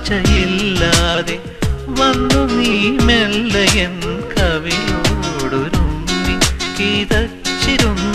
ചർച്ചയില്ലാതെ വന്നു നീ മെല്ലയൻ കവിയോടൊരുങ്ങി കിതച്ചിരുന്നു